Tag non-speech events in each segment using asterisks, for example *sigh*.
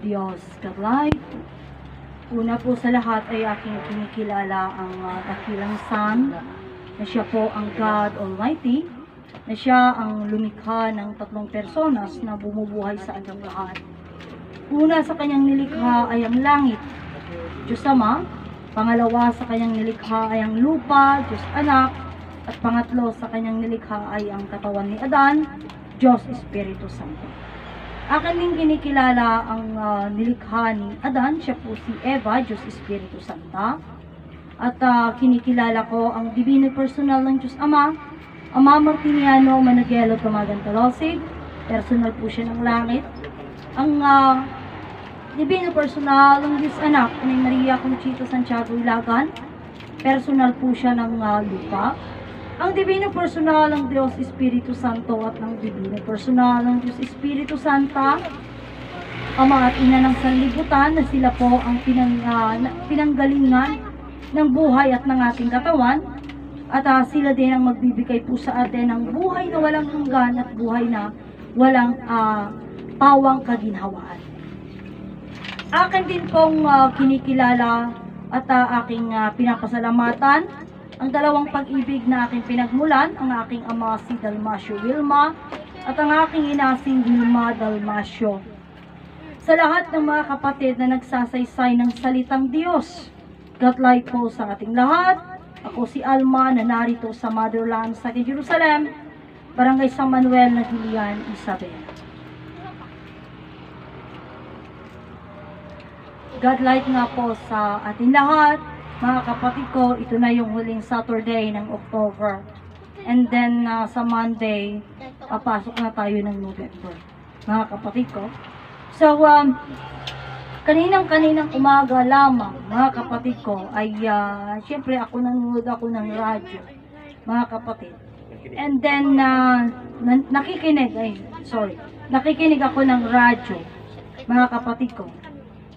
Diyos kaglay. Una po sa lahat ay aking kinikilala ang uh, dakilang Son, na siya po ang God Almighty, na siya ang lumikha ng tatlong personas na bumubuhay sa ating lahat. Una sa kanyang nilikha ay ang langit, Diyos Ama. Pangalawa sa kanyang nilikha ay ang lupa, Diyos Anak. At pangatlo sa kanyang nilikha ay ang katawan ni Adan, Diyos Espiritu Santo. Akin din kinikilala ang ah, nilikha ni Adan, siya po si Eva, Diyos Espiritu Santa. At ah, kinikilala ko ang Divino Personal ng Diyos Ama, Ama Martiniano Managelo Tumagantalosig, personal po siya ng langit. Ang ah, Divino Personal ng Diyos Anak, ni Maria Conchita Santiago Ilagan, personal po siya ng ah, lupa. Ang Divino Personal ng Diyos Espiritu Santo at ng Divino Personal ng Diyos Espiritu Santa, Ama at Ina ng Sanlibutan na sila po ang pinang, na- pinanggalingan ng buhay at ng ating katawan at ah, sila din ang magbibigay po sa atin ng buhay na walang hanggan at buhay na walang ah, pawang kaginhawaan. Akin din pong ah, kinikilala at ah, aking ah, pinapasalamatan ang dalawang pag-ibig na aking pinagmulan, ang aking ama si Dalmasio Wilma at ang aking ina si Wilma Dalmasio. Sa lahat ng mga kapatid na nagsasaysay ng salitang Diyos, gatlay po sa ating lahat. Ako si Alma na narito sa Motherland sa Jerusalem, Barangay San Manuel, Nagilian, Isabel. God light nga po sa ating lahat. Mga kapatid ko, ito na yung huling Saturday ng October. And then uh, sa Monday, papasok na tayo ng November. Mga kapatid ko. So, um, kaninang-kaninang umaga lamang, mga kapatid ko, ay uh, syempre ako nanonood ako ng radyo. Mga kapatid. And then, uh, na- nakikinig, ay, sorry, nakikinig ako ng radyo, mga kapatid ko.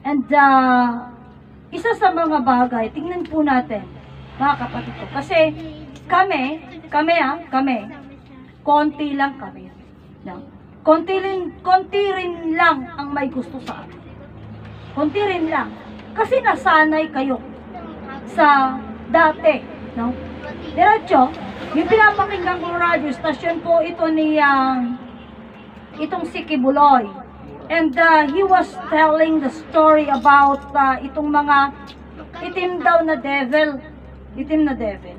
And uh, isa sa mga bagay, tingnan po natin, mga kapatid ko. Kasi kami, kami ah, kami, konti lang kami. No? Konti rin, konti rin lang ang may gusto sa amin. Konti rin lang. Kasi nasanay kayo sa dati. No? Diretso, yung pinapakinggan kong radio station po ito ni ah, itong si Kibuloy. And uh, he was telling the story about uh, itong mga itim daw na devil. Itim na devil.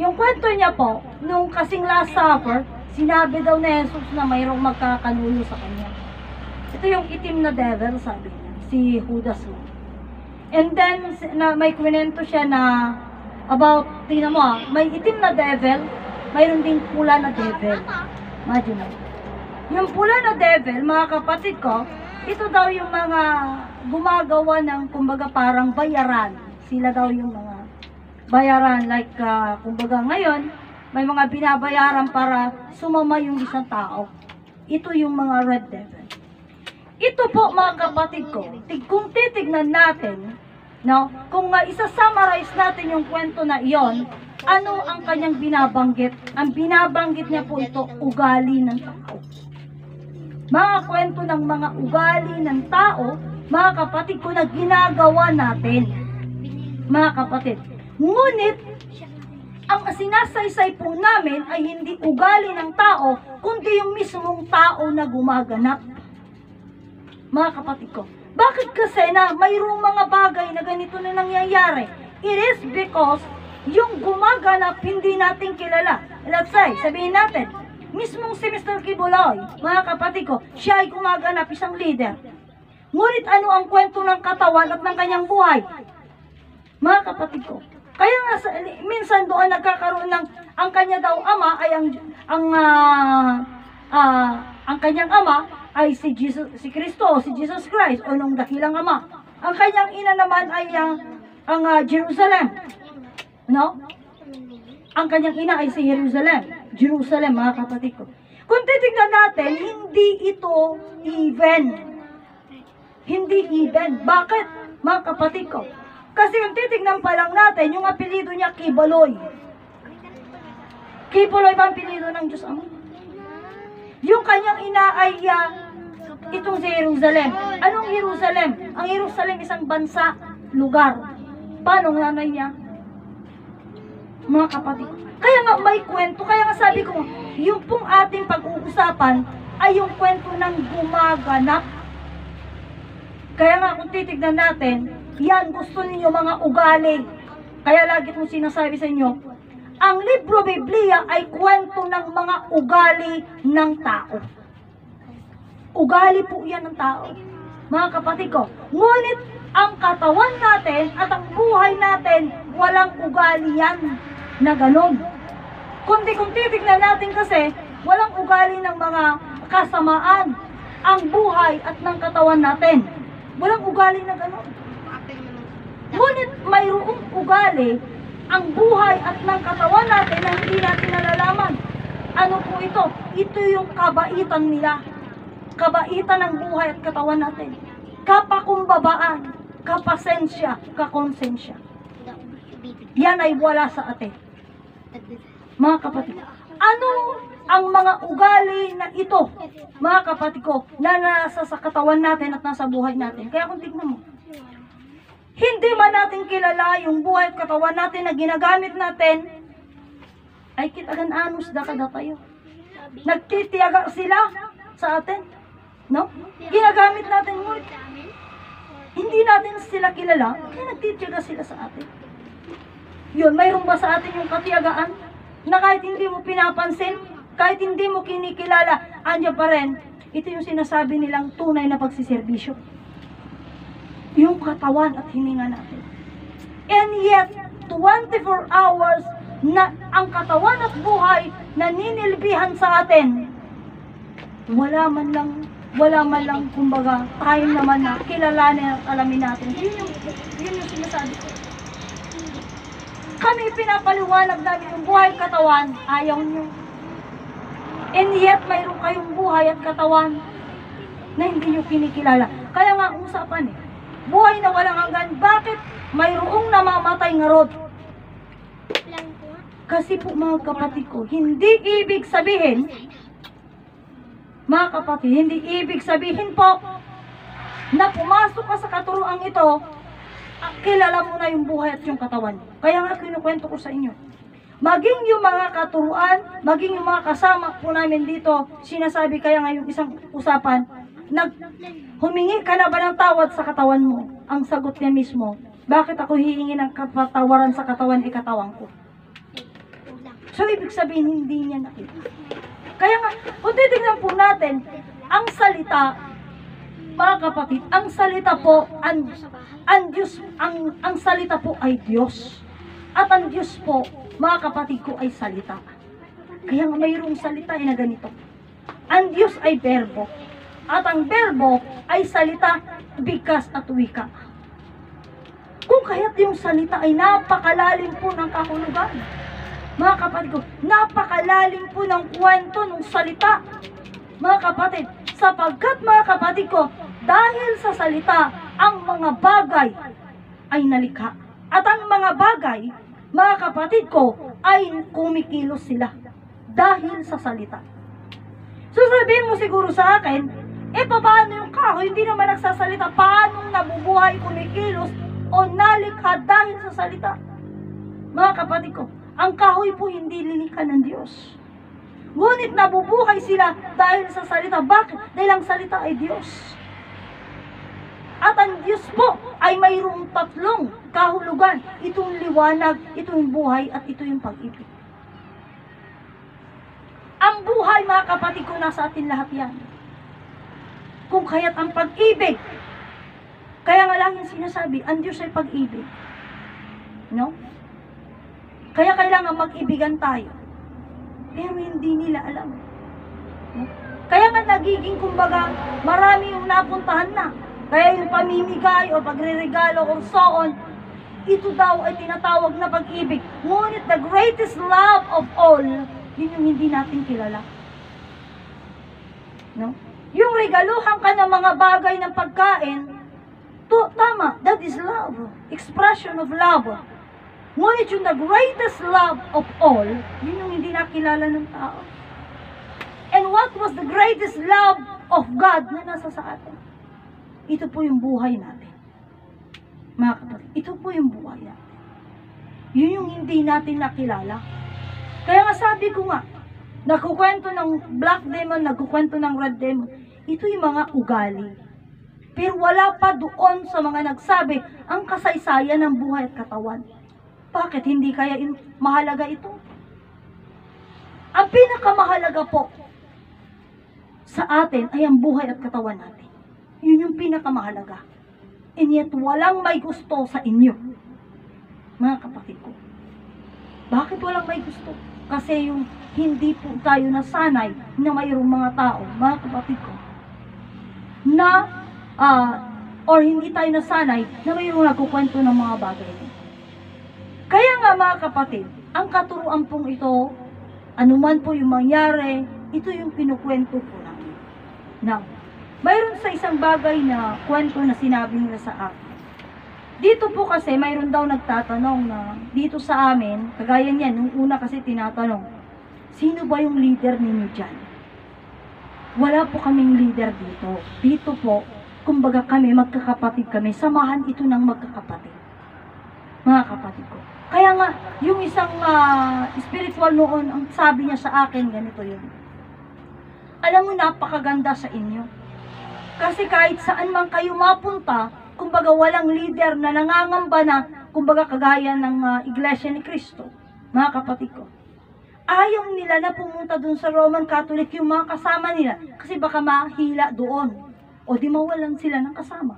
Yung kwento niya po, nung kasing last supper, sinabi daw ni Jesus na mayroong magkakanulo sa kanya. Ito yung itim na devil, sabi niya, si Judas. And then, na, may kwento siya na about, tingnan mo ah, may itim na devil, mayroon ding pula na devil. Imagine mo. Yung pula na devil, mga kapatid ko, ito daw yung mga gumagawa ng, kumbaga, parang bayaran. Sila daw yung mga bayaran. Like, ah, kumbaga ngayon, may mga binabayaran para sumama yung isang tao. Ito yung mga red devil. Ito po, mga kapatid ko, tig- kung titignan natin, no, kung uh, isa-summarize natin yung kwento na iyon, ano ang kanyang binabanggit? Ang binabanggit niya po ito, ugali ng tao mga kwento ng mga ugali ng tao, mga kapatid ko na ginagawa natin. Mga kapatid. Ngunit, ang sinasaysay po namin ay hindi ugali ng tao, kundi yung mismong tao na gumaganap. Mga kapatid ko. Bakit kasi na mayroong mga bagay na ganito na nangyayari? It is because yung gumaganap hindi natin kilala. Let's say, sabihin natin, mismong si Mr. Kibuloy, mga kapatid ko, siya ay gumaganap isang leader. Ngunit ano ang kwento ng katawan at ng kanyang buhay? Mga kapatid ko, kaya nga sa, minsan doon nagkakaroon ng ang kanya daw ama ay ang ang ah, ah, ang kanyang ama ay si Jesus si Kristo si Jesus Christ o nung dakilang ama. Ang kanyang ina naman ay ang ang ah, Jerusalem. No? Ang kanyang ina ay si Jerusalem. Jerusalem, mga kapatid ko. Kung titignan natin, hindi ito even. Hindi even. Bakit, mga kapatid ko? Kasi yung titignan pa lang natin, yung apelido niya, Kibaloy. Kibaloy ba ang apelido ng Diyos Ama? Yung kanyang ina ay ah, itong si Jerusalem. Anong Jerusalem? Ang Jerusalem isang bansa, lugar. Paano nanay niya? Mga kapatid. Kaya nga may kwento, kaya nga sabi ko, yung pong ating pag-uusapan ay yung kwento ng gumaganap. Kaya nga kung titignan natin, yan gusto ninyo mga ugali. Kaya lagi kong sinasabi sa inyo, ang libro Biblia ay kwento ng mga ugali ng tao. Ugali po yan ng tao. Mga kapatid ko, ngunit ang katawan natin at ang buhay natin, walang ugali yan na ganon. Kundi kung titignan natin kasi, walang ugali ng mga kasamaan ang buhay at ng katawan natin. Walang ugali na ganon. Ngunit mayroong ugali ang buhay at ng katawan natin na hindi natin nalalaman. Ano po ito? Ito yung kabaitan nila. Kabaitan ng buhay at katawan natin. Kapakumbabaan, kapasensya, kakonsensya. Yan ay wala sa atin. Mga kapatid, ano ang mga ugali na ito, mga kapatid ko, na nasa sa katawan natin at nasa buhay natin? Kaya kung tignan mo, hindi man natin kilala yung buhay at katawan natin na ginagamit natin, ay kitagan anus da kada tayo. Nagtitiyaga sila sa atin. No? Ginagamit natin ngunit hindi natin sila kilala, kaya nagtitiyaga sila sa atin. Yun, mayroon ba sa atin yung katiyagaan na kahit hindi mo pinapansin, kahit hindi mo kinikilala, andyan pa rin. Ito yung sinasabi nilang tunay na pagsiservisyo yung katawan at hininga natin. And yet, 24 hours na ang katawan at buhay na ninilbihan sa atin, wala man lang, wala man lang, kumbaga, time naman na kilalanin at alamin natin. Yun yung, yun yung sinasabi ko. Kami pinapaliwanag namin yung buhay at katawan, ayaw nyo. And yet, mayroon kayong buhay at katawan na hindi nyo kinikilala. Kaya nga, usapan eh, buhay na walang hanggan, bakit mayroong namamatay nga rod? Kasi po mga kapatid ko, hindi ibig sabihin, mga kapatid, hindi ibig sabihin po na pumasok ka sa katuruang ito, kilala mo na yung buhay at yung katawan. Kaya nga kinukwento ko sa inyo. Maging yung mga katuruan, maging yung mga kasama po namin dito, sinasabi kaya nga isang usapan, nag, humingi ka na ba ng tawad sa katawan mo? Ang sagot niya mismo, bakit ako hihingi ng kapatawaran sa katawan, ikatawan ko? So, ibig sabihin, hindi niya nakita. Kaya nga, kung titignan po natin, ang salita, mga kapatid, ang salita po, ang, ang Diyos, ang, ang salita po ay Diyos. At ang Diyos po, mga kapatid ko, ay salita. Kaya nga mayroong salita ay na ganito. Ang Diyos ay berbo. At ang berbo ay salita, bigas at wika. Kung kaya't yung salita ay napakalalim po ng kahulugan. Mga kapatid ko, napakalalim po ng kwento ng salita. Mga kapatid, sapagkat mga kapatid ko, dahil sa salita, ang mga bagay ay nalikha. At ang mga bagay, mga kapatid ko, ay kumikilos sila. Dahil sa salita. So sabihin mo siguro sa akin, eh paano yung kahoy? Hindi naman nagsasalita. Paano nabubuhay, kumikilos, o nalikha dahil sa salita? Mga kapatid ko, ang kahoy po hindi lilikha ng Diyos. Ngunit nabubuhay sila dahil sa salita. Bakit? Dahil ang salita ay Diyos. At ang Diyos po ay mayroong tatlong kahulugan. Itong liwanag, itong buhay, at ito yung pag-ibig. Ang buhay, mga kapatid ko, nasa atin lahat yan. Kung kaya't ang pag-ibig, kaya nga lang yung sinasabi, ang Diyos ay pag-ibig. No? Kaya kailangan mag-ibigan tayo. Pero hindi nila alam. No? Kaya nga nagiging, kumbaga, marami yung napuntahan na. Kaya yung pamimigay o pagre-regalo or so on, ito daw ay tinatawag na pag-ibig. Ngunit the greatest love of all, yun yung hindi natin kilala. No? Yung regaluhan ka ng mga bagay ng pagkain, to, tama, that is love. Expression of love. Ngunit yung the greatest love of all, yun yung hindi nakilala ng tao. And what was the greatest love of God na nasa sa atin. Ito po yung buhay natin. Mga kapatid, ito po yung buhay natin. Yun yung hindi natin nakilala. Kaya nga sabi ko nga, nagkukwento ng black demon, nagkukwento ng red demon, ito yung mga ugali. Pero wala pa doon sa mga nagsabi ang kasaysayan ng buhay at katawan. Bakit hindi kaya mahalaga ito? Ang pinakamahalaga po sa atin ay ang buhay at katawan natin. Yun yung pinakamahalaga. And yet, walang may gusto sa inyo. Mga kapatid ko. Bakit walang may gusto? Kasi yung hindi po tayo nasanay na mayroong mga tao, mga kapatid ko, na, ah, or hindi tayo nasanay na mayroong nagkukwento ng mga bagay. Kaya nga mga kapatid, ang katuruan pong ito, anuman po yung mangyari, ito yung kinukwento po namin. Now, mayroon sa isang bagay na kwento na sinabi nila sa akin. Dito po kasi, mayroon daw nagtatanong na dito sa amin, kagaya niyan, nung una kasi tinatanong, sino ba yung leader ninyo dyan? Wala po kaming leader dito. Dito po, kumbaga kami, magkakapatid kami, samahan ito ng magkakapatid. Mga kapatid ko. Kaya nga, yung isang ah, spiritual noon, ang sabi niya sa akin, ganito yun. Alam mo, napakaganda sa inyo. Kasi kahit saan man kayo mapunta, kumbaga walang leader na nangangamba na, kumbaga kagaya ng ah, Iglesia ni Cristo, mga kapatid ko. Ayaw nila na pumunta dun sa Roman Catholic yung mga kasama nila kasi baka mahila doon o di mawalan sila ng kasama.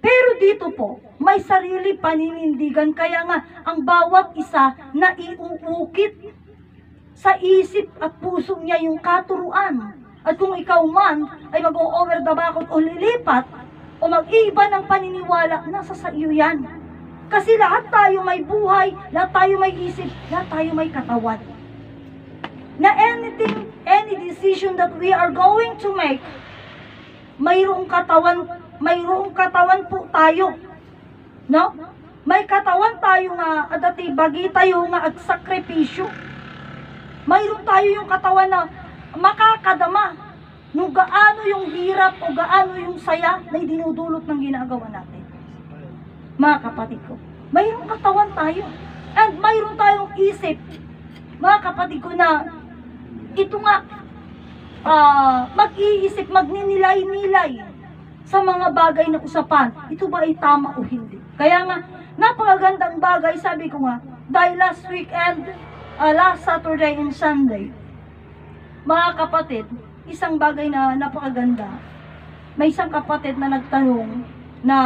Pero dito po, may sarili paninindigan kaya nga ang bawat isa na iuukit sa isip at puso niya yung katuruan. At kung ikaw man ay mag-over the background o lilipat o mag-iba ng paniniwala, nasa sa iyo yan. Kasi lahat tayo may buhay, lahat tayo may isip, lahat tayo may katawan. Na anything, any decision that we are going to make, mayroong katawan, mayroong katawan po tayo. No? May katawan tayo nga, adati bagi tayo nga ag sakripisyo. Mayroon tayo yung katawan na makakadama nung gaano yung hirap o gaano yung saya na dinudulot ng ginagawa natin. Mga kapatid ko, mayroong katawan tayo. And mayroon tayong isip, mga kapatid ko na ito nga, ah, mag-iisip, magninilay-nilay sa mga bagay na usapan. Ito ba ay tama o hindi? Kaya nga, napakagandang bagay, sabi ko nga, dahil last weekend, ah, last Saturday and Sunday, mga kapatid, isang bagay na napakaganda. May isang kapatid na nagtanong na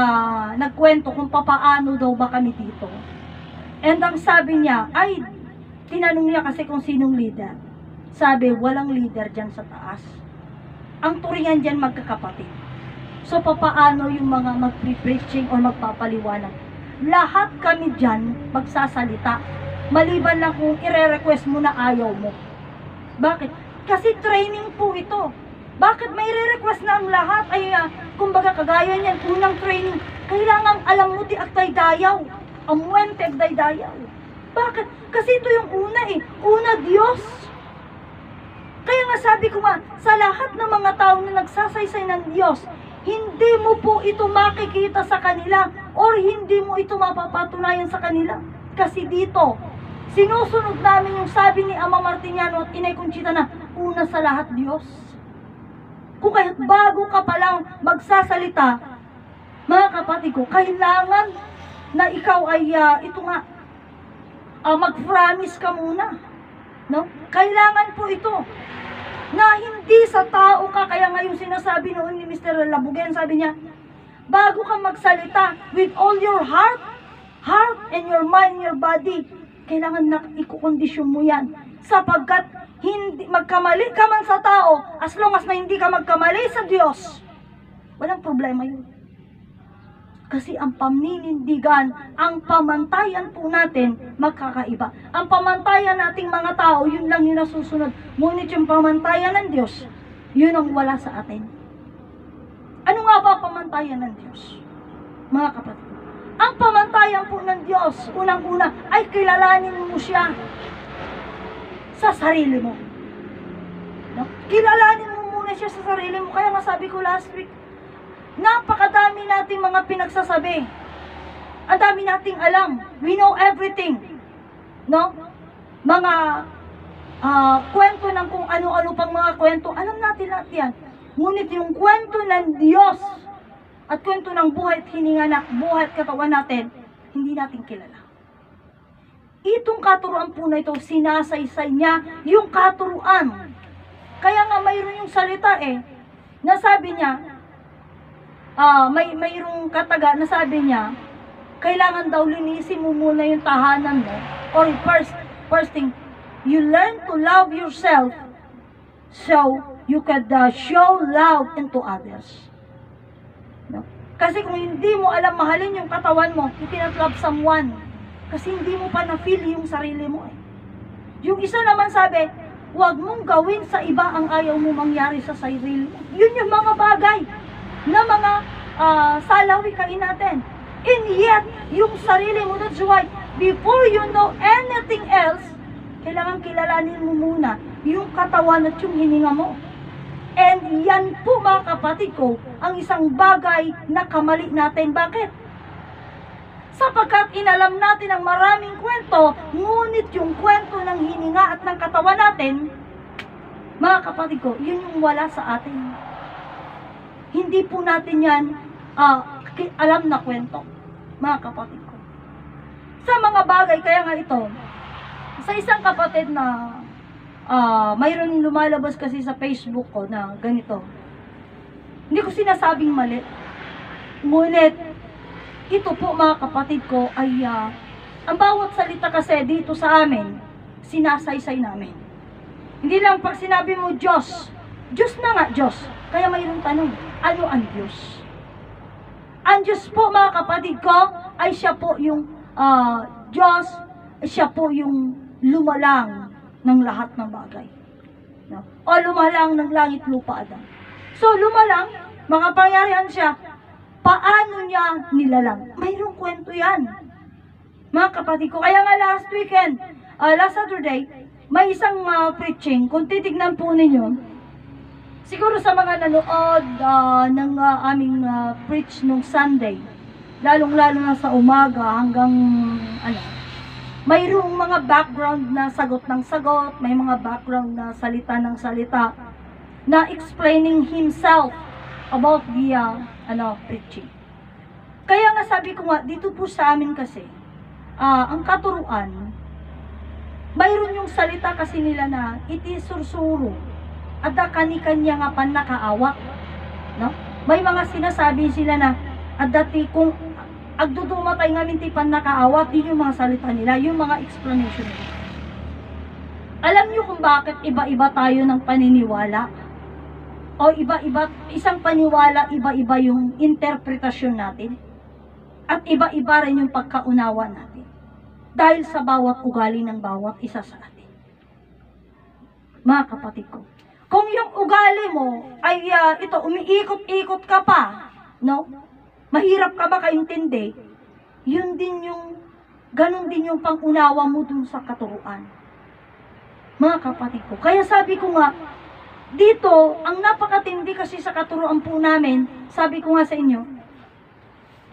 nagkwento kung papaano daw ba kami dito. And ang sabi niya, ay, tinanong niya kasi kung sinong leader. Sabi, walang leader dyan sa taas. Ang turingan dyan magkakapatid. So, papaano yung mga mag-preaching or magpapaliwanag? Lahat kami dyan magsasalita. Maliban lang kung ire-request mo na ayaw mo. Bakit? Kasi training po ito. Bakit may re-request na ang lahat ay uh, kumbaga kagaya niyan, unang training, kailangan alam mo di agtay dayaw. Amuente agtay dayaw. Bakit? Kasi ito yung una eh. Una, Diyos. Kaya nga sabi ko nga, sa lahat ng mga tao na nagsasaysay ng Diyos, hindi mo po ito makikita sa kanila or hindi mo ito mapapatunayan sa kanila. Kasi dito, sinusunod namin yung sabi ni Ama Martiniano at Inay Conchita na una sa lahat Diyos. Kung kahit bago ka pa lang magsasalita, mga kapatid ko, kailangan na ikaw ay, ah, ito nga, ah, mag-promise ka muna. No? Kailangan po ito na hindi sa tao ka, kaya nga yung sinasabi noon ni Mr. Labugen, sabi niya, bago ka magsalita with all your heart, heart and your mind, your body, kailangan na ikukondisyon mo yan. Sapagkat hindi, magkamali ka man sa tao, as long as na hindi ka magkamali sa Diyos, walang problema yun. Kasi ang paminindigan, ang pamantayan po natin, magkakaiba. Ang pamantayan nating mga tao, yun lang yung nasusunod. Ngunit yung pamantayan ng Diyos, yun ang wala sa atin. Ano nga ba pamantayan ng Diyos? Mga kapatid. Ang pamantayan po ng Diyos, unang-una, ay kilalanin mo siya sa sarili mo. No? Kilalanin mo muna siya sa sarili mo. Kaya nga sabi ko last week, napakadami nating mga pinagsasabi. Ang dami nating alam. We know everything. No? Mga ah, kwento ng kung ano-ano pang mga kwento, alam natin lahat yan. Ngunit yung kwento ng Diyos at kwento ng buhay at hininga na buhay at katawan natin, hindi natin kilala. Itong katuruan po na ito, sinasaysay niya yung katuruan. Kaya nga mayroon yung salita eh, nasabi niya, ah may mayroong kataga na sabi niya, kailangan daw linisin mo muna yung tahanan mo. Or first, first thing, you learn to love yourself so you could uh, show love into others. No? Kasi kung hindi mo alam mahalin yung katawan mo, you cannot love someone. Kasi hindi mo pa na-feel yung sarili mo eh. Yung isa naman sabi, huwag mong gawin sa iba ang ayaw mo mangyari sa sarili mo. Yun yung mga bagay na mga ah, salawikain natin. And yet, yung sarili mo, that's why, before you know anything else, kailangan kilalanin mo muna yung katawan at yung hininga mo. And yan po mga kapatid ko, ang isang bagay na kamali natin. Bakit? Sapagkat inalam natin ang maraming kwento, ngunit yung kwento ng hininga at ng katawan natin, mga kapatid ko, yun yung wala sa atin. Hindi po natin yan ki- alam na kwento, mga kapatid ko. Sa mga bagay, kaya nga ito, sa isang kapatid na ah, mayroon lumalabas kasi sa Facebook ko na ganito. Hindi ko sinasabing mali. Ngunit, ito po mga kapatid ko ay ah, ang bawat salita kasi dito sa amin, sinasaysay namin. Hindi lang pag sinabi mo Diyos, Diyos na nga Diyos. Kaya mayroong tanong, ano ang Diyos? Ang Diyos po mga kapatid ko ay siya po yung ah, Diyos, siya po yung lumalang ng lahat ng bagay. No? O lumalang ng langit lupa Adam. So lumalang, mga pangyarihan siya, paano niya nilalang? Mayroong kwento yan. Mga kapatid ko, kaya nga last weekend, ah, last Saturday, may isang ah, preaching, kung titignan po ninyo, siguro sa mga nanood ah, ng ah, aming ah, preach nung Sunday, lalong-lalo na sa umaga hanggang ano, mayroong mga background na sagot ng sagot, may mga background na salita ng salita na explaining himself about the uh, ano, preaching. Kaya nga sabi ko nga, dito po sa amin kasi, ah, ang katuruan, mayroon yung salita kasi nila na itisursuro at da kani-kanya nga pan nakaawak. No? May mga sinasabi sila na at dati kung agdudumatay nga minti pan nakaawat, yun yung mga salita nila, yung mga explanation nila. Alam niyo kung bakit iba-iba tayo ng paniniwala? O iba-iba, isang paniwala, iba-iba yung interpretasyon natin. At iba-iba rin yung pagkaunawa natin. Dahil sa bawat ugali ng bawat isa sa atin. Mga kapatid ko, kung yung ugali mo ay ah, ito, umiikot-ikot ka pa, no? Mahirap ka ba kaintindi? Yun din yung, ganun din yung pangunawa mo dun sa katuruan. Mga kapatid ko. Kaya sabi ko nga, dito, ang napakatindi kasi sa katuruan po namin, sabi ko nga sa inyo,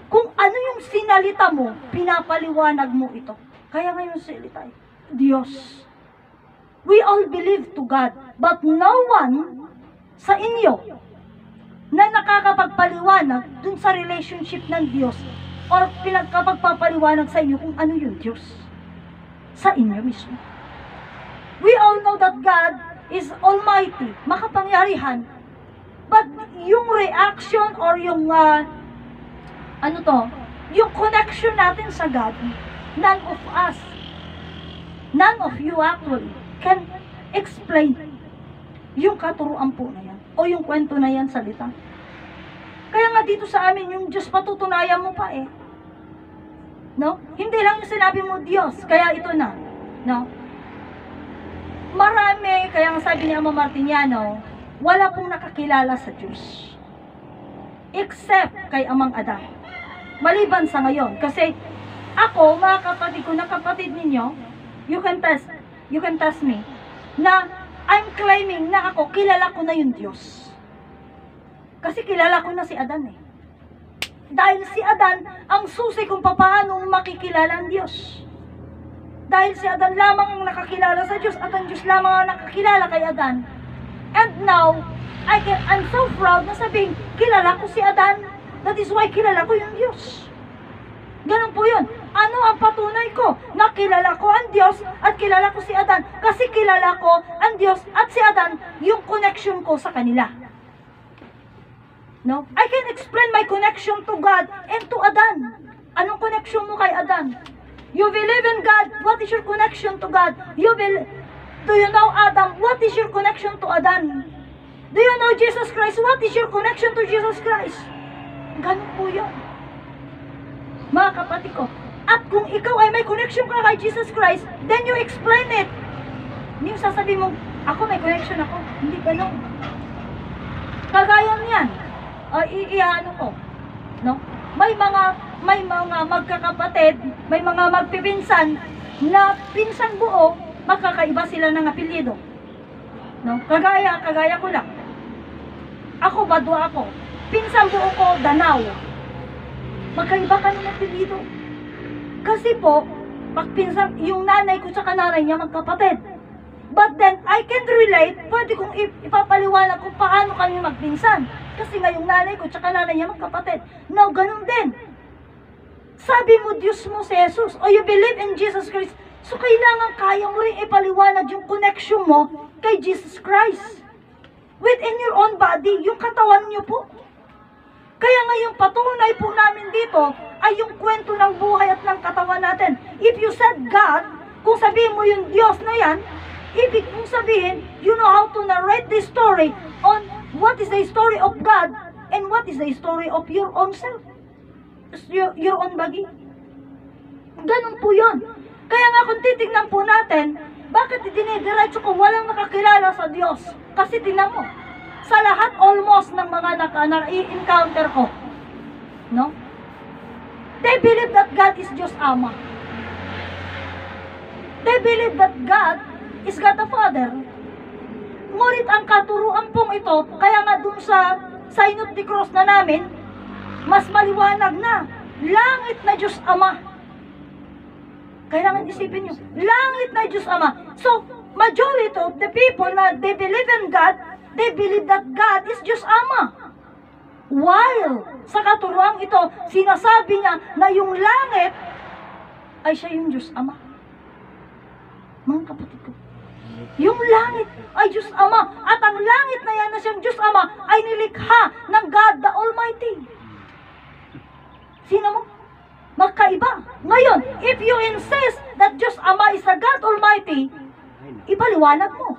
kung ano yung sinalita mo, pinapaliwanag mo ito. Kaya ngayon salita, eh, Diyos. We all believe to God, but no one sa inyo na nakakapagpaliwanag dun sa relationship ng Diyos or pinagkapagpapaliwanag sa inyo kung ano yung Diyos sa inyo mismo. We all know that God is almighty, makapangyarihan. But yung reaction or yung ah, ano to, yung connection natin sa God, none of us, none of you actually, can explain yung katuruan po na yan, o yung kwento na yan salita. Kaya nga dito sa amin, yung Diyos patutunayan mo pa eh. No? Hindi lang yung sinabi mo Diyos, kaya ito na. No? Marami, kaya nga sabi ni Ama Martiniano, wala pong nakakilala sa Diyos. Except kay Amang Adan. Maliban sa ngayon. Kasi ako, mga kapatid ko, na kapatid ninyo, you can test, you can test me, na I'm claiming na ako, kilala ko na yung Diyos. Kasi kilala ko na si Adan eh. Dahil si Adan ang susi kung paano makikilala ang Diyos. Dahil si Adan lamang ang nakakilala sa Diyos at ang Diyos lamang ang nakakilala kay Adan. And now, I can, I'm so proud na sabihin, kilala ko si Adan. That is why kilala ko yung Diyos. Ganun po yun. Ano ang patunay ko? Na kilala ko ang Diyos at kilala ko si Adan. Kasi kilala ko ang Diyos at si Adan yung connection ko sa kanila. No? I can explain my connection to God and to Adan. Anong connection mo kay Adan? You believe in God. What is your connection to God? You will, do you know Adam? What is your connection to Adan? Do you know Jesus Christ? What is your connection to Jesus Christ? Ganun po yun. Mga kapatid ko. At kung ikaw ay may connection ka kay Jesus Christ, then you explain it. Hindi yung sasabihin mo, ako may connection ako. Hindi ganun. Kagaya niyan. Uh, iiano ko. No? May mga may mga magkakapatid, may mga magpipinsan na pinsan buo, magkakaiba sila ng apelyido. No? Kagaya, kagaya ko lang. Ako, badwa ako. Pinsan buo ko, Danaw. Magkaiba kami ng apelyido. Kasi po, pag pinsan, yung nanay ko sa nanay niya magkapatid. But then, I can relate, pwede kong ip- ipapaliwanag kung paano kami magpinsan. Kasi nga yung nanay ko tsaka nanay niya magkapatid. Now, ganun din. Sabi mo, Diyos mo si Jesus, o you believe in Jesus Christ, so kailangan kaya mo rin ipaliwanag yung connection mo kay Jesus Christ. Within your own body, yung katawan niyo po. Kaya ngayon patunay po namin dito ay yung kwento ng buhay at ng katawan natin. If you said God, kung sabihin mo yung Diyos na yan, ibig mong sabihin, you know how to narrate this story on what is the story of God and what is the story of your own self. Your, your own body. Ganun po yun. Kaya nga kung titignan po natin, bakit idinidiretso ko walang nakakilala sa Diyos? Kasi tingnan mo, sa lahat almost ng mga naka, na i-encounter ko, no? They believe that God is Diyos Ama. They believe that God is God the Father. Ngunit ang katuruan pong ito, kaya nga dun sa Sinod de Cross na namin, mas maliwanag na, langit na Diyos Ama. Kailangan isipin nyo, langit na Diyos Ama. So, majority of the people na they believe in God, they believe that God is Diyos Ama. While sa katuruan ito, sinasabi niya na yung langit ay siya yung Diyos Ama. Mga kapatid ko, yung langit ay Diyos Ama. At ang langit na yan na siyang Diyos Ama ay nilikha ng God the Almighty. Sino mo? Magkaiba. Ngayon, if you insist that Diyos Ama is a God Almighty, ipaliwanag mo.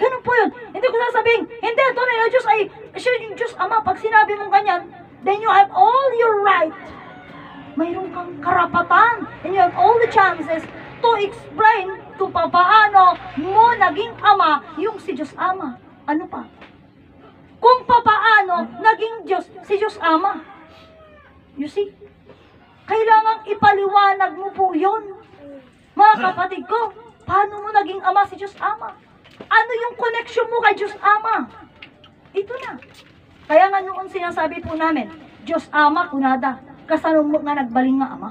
Ganun po yun. Hindi ko sasabihin, hindi, ito na Diyos ay, siya yung Diyos Ama. Pag sinabi mong ganyan, then you have all your right. Mayroon kang karapatan and you have all the chances to explain kung paano mo naging ama yung si Diyos Ama. Ano pa? Kung paano naging Diyos si Diyos Ama. You see? Kailangang ipaliwanag mo po yun. Mga kapatid ko, paano mo naging ama si Diyos Ama? Ano yung connection mo kay Diyos Ama? Ito na. Kaya nga noon sinasabi po namin, Diyos Ama, kunada. Kasanong mo nga nagbaling nga ama.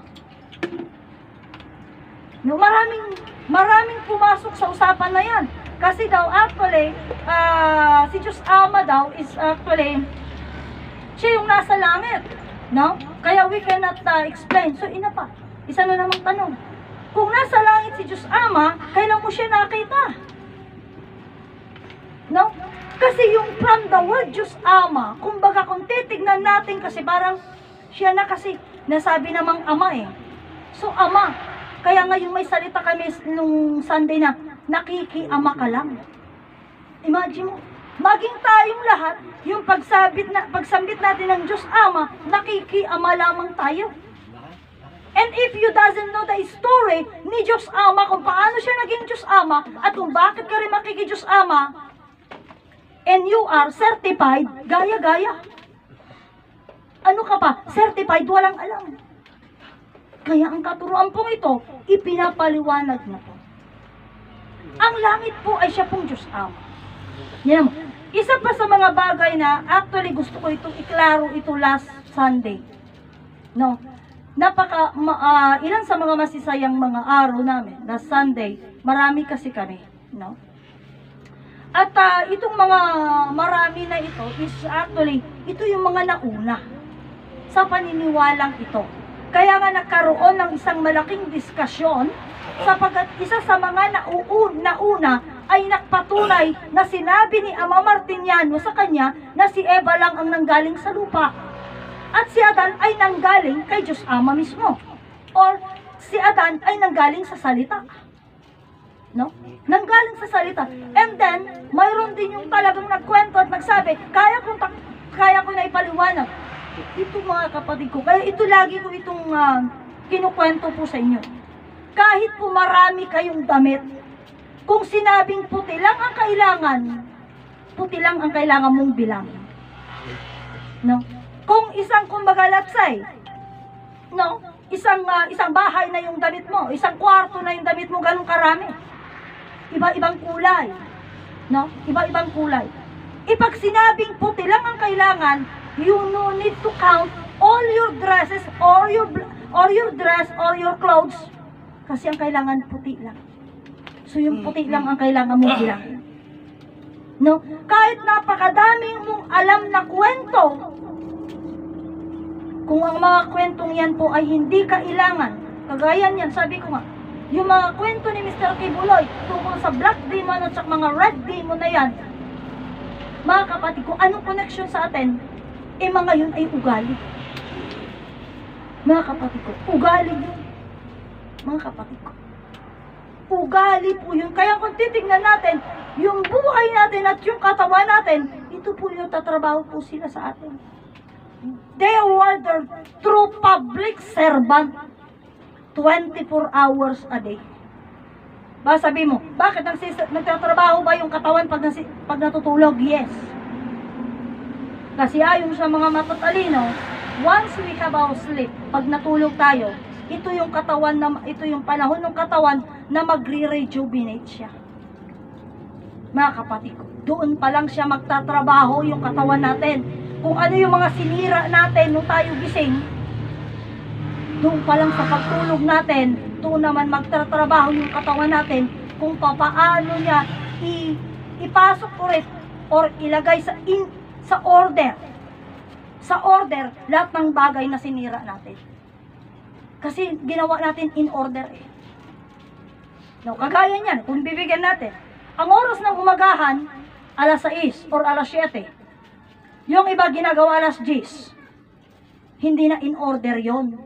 No, maraming maraming pumasok sa usapan na yan. Kasi daw actually, ah, si Diyos Ama daw is actually siya yung nasa langit. No? Kaya we cannot uh, explain. So, ina pa, isa na namang tanong. Kung nasa langit si Diyos Ama, kailan mo siya nakita? No? Kasi yung from the word Diyos Ama, kumbaga kung titignan natin kasi parang siya na kasi nasabi namang Ama eh. So, Ama. Kaya ngayon may salita kami nung Sunday na nakikiama ka lang. Imagine mo, maging tayong lahat, yung pagsabit na, pagsambit natin ng Diyos Ama, nakikiama lamang tayo. And if you doesn't know the story ni Diyos Ama, kung paano siya naging Diyos Ama, at kung bakit ka rin makiki Diyos Ama, and you are certified, gaya-gaya. Ano ka pa? Certified, walang alam. Kaya ang katuruan pong ito, ipinapaliwanag na po. Ang langit po ay siya pong Diyos Ama. Yan. Isa pa sa mga bagay na actually gusto ko itong iklaro ito last Sunday. No? Napaka ma, ah, ilan sa mga masisayang mga araw namin last Sunday, marami kasi kami, no? At ah, itong mga marami na ito is actually ito yung mga nauna sa paniniwalang ito. Kaya nga nagkaroon ng isang malaking diskasyon sapagkat isa sa mga nauun, nauna ay nagpatunay na sinabi ni Ama Martiniano sa kanya na si Eva lang ang nanggaling sa lupa. At si Adan ay nanggaling kay Diyos Ama mismo. Or si Adan ay nanggaling sa salita. No? Nanggaling sa salita. And then, mayroon din yung talagang nagkwento at nagsabi, kaya kong kaya ko na ipaliwanag. Ito mga kapatid ko, kaya ito lagi ko itong ah, kinukwento po sa inyo. Kahit po marami kayong damit, kung sinabing puti lang ang kailangan, puti lang ang kailangan mong bilang. No? Kung isang kumbaga latsay, no? Isang ah, isang bahay na yung damit mo, isang kwarto na yung damit mo, ganun karami. Iba-ibang kulay. No? Iba-ibang kulay. Ipag sinabing puti lang ang kailangan, you no need to count all your dresses or your or your dress or your clothes kasi ang kailangan puti lang. So yung puti lang ang kailangan mong bilangin. No? Kahit napakadaming mong alam na kwento, kung ang mga kwentong yan po ay hindi kailangan, kagaya niyan, sabi ko nga, yung mga kwento ni Mr. Kibuloy tungkol sa black demon at sa mga red demon na yan, mga kapatid ko, anong connection sa atin? Eh mga yun ay ugali. Mga kapatid ko, ugali yun. Mga kapatid ko. Ugali po yun. Kaya kung titignan natin, yung buhay natin at yung katawan natin, ito po yung tatrabaho po sila sa atin. They were the true public servant 24 hours a day. Ba sabi mo, bakit nagtatrabaho ba yung katawan pag, nasi, pag natutulog? Yes. Kasi ayon sa mga matatalino, once we have our sleep, pag natulog tayo, ito yung katawan na ito yung panahon ng katawan na magre-rejuvenate siya. Mga kapatid ko, doon pa lang siya magtatrabaho yung katawan natin. Kung ano yung mga sinira natin nung tayo gising, doon pa lang sa pagtulog natin, doon naman magtatrabaho yung katawan natin kung papaano niya i ipasok ulit or ilagay sa in, sa order. Sa order, lahat ng bagay na sinira natin. Kasi ginawa natin in order eh. No, kagaya niyan, kung bibigyan natin, ang oras ng umagahan, alas 6 or alas 7. Yung iba ginagawa alas 10. Hindi na in order yon.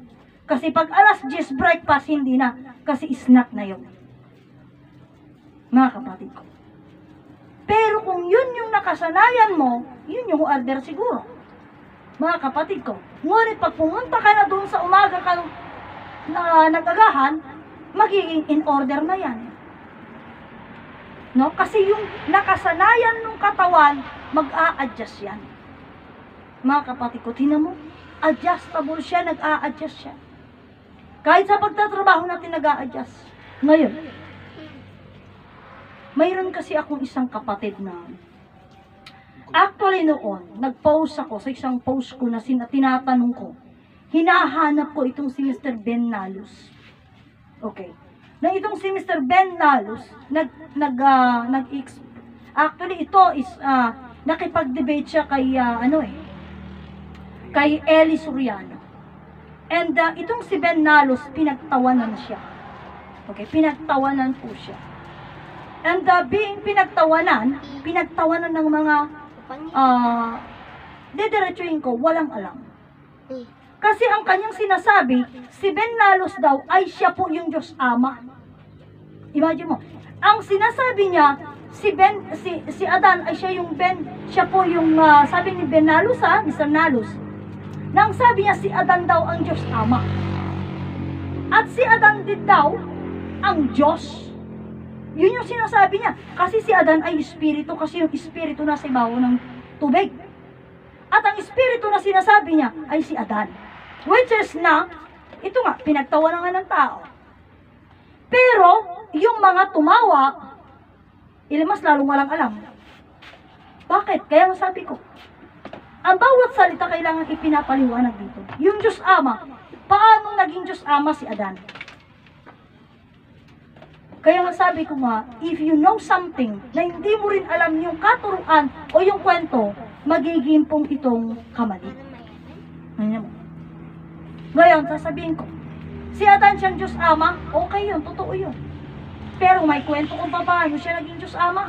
Kasi pag alas 10 breakfast, hindi na. Kasi snack na yon. Mga kapatid ko. Pero kung yun yung nakasanayan mo, yun yung order siguro. Mga kapatid ko. Ngunit pag pumunta ka na doon sa umaga ka na nagagahan, magiging in order na yan. No? Kasi yung nakasanayan ng katawan, mag-a-adjust yan. Mga kapatid ko, tinan mo, adjustable siya, nag-a-adjust siya. Kahit sa pagtatrabaho natin nag-a-adjust. Ngayon, mayroon kasi akong isang kapatid na actually noon, nag-post ako sa isang post ko na sin- tinatanong ko, hinahanap ko itong si Mr. Ben Nalus. Okay. Na itong si Mr. Ben Nalus, nag, nag, ah, nag actually ito is, ah, nakipag-debate siya kay, ah, ano eh, kay Eli Soriano. And ah, itong si Ben Nalus, pinagtawanan siya. Okay, pinagtawanan po siya. And uh, being pinagtawanan, pinagtawanan ng mga, ah, dediretsuhin ko, walang alam. Kasi ang kanyang sinasabi, si Ben Nalos daw ay siya po yung Diyos Ama. Imagine mo, ang sinasabi niya, si Ben, si, si Adan ay siya yung Ben, siya po yung, ah, sabi ni Ben Nalos ha, Mr. Nalos, nang sabi niya si Adan daw ang Diyos Ama. At si Adan din daw ang Diyos. Yun yung sinasabi niya. Kasi si Adan ay espiritu, kasi yung espiritu nasa ibabaw ng tubig. At ang espiritu na sinasabi niya ay si Adan. Which is na, ito nga, pinagtawanan nga ng tao. Pero, yung mga tumawa, ilamas lalong walang alam. Bakit? Kaya sabi ko, ang bawat salita kailangan ipinapaliwanag dito. Yung Diyos Ama, paano naging Diyos Ama si Adan? Kaya nga sabi ko nga, if you know something na hindi mo rin alam yung katuruan o yung kwento, magiging pong itong kamali. Ganyan mo. Ngayon, sasabihin ko, si Adan siyang Diyos Ama, okay yun, totoo yun. Pero may kwento kung paano siya naging Diyos Ama.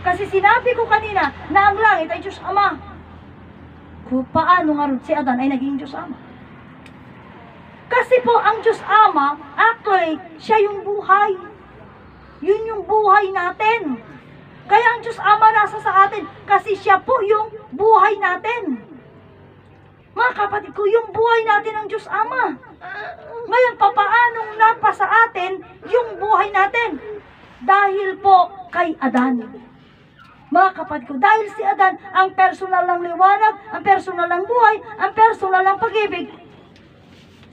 Kasi sinabi ko kanina na ang langit ay Diyos Ama. Kung paano nga si Adan ay naging Diyos Ama. Kasi po ang Diyos Ama, actually, siya yung buhay. Yun yung buhay natin. Kaya ang Diyos Ama nasa sa atin kasi siya po yung buhay natin. Mga kapatid ko, yung buhay natin ang Diyos Ama. Ngayon, papaanong napa sa atin yung buhay natin? Dahil po kay Adan. Mga kapatid ko, dahil si Adan ang personal ng liwanag, ang personal ng buhay, ang personal ng pag-ibig,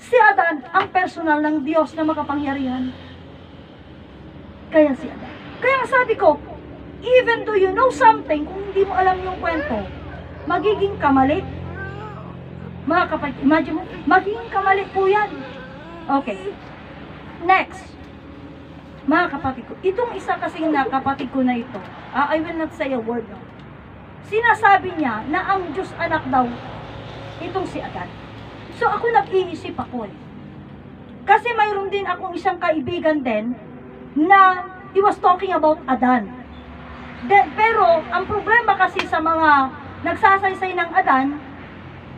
si Adan ang personal ng Diyos na makapangyarihan. Kaya si Adan. Kaya sabi ko, even though you know something, kung hindi mo alam yung kwento, magiging kamali. Mga kapatid, imagine mo, magiging kamali po yan. Okay. Next. Mga kapatid ko, itong isa kasing na kapatid ko na ito, ah, I will not say a word no. Sinasabi niya na ang Diyos anak daw, itong si Adan. So ako nag-iisip ako eh. Kasi mayroon din akong isang kaibigan din na he was talking about Adan. De, pero ang problema kasi sa mga nagsasaysay ng Adan,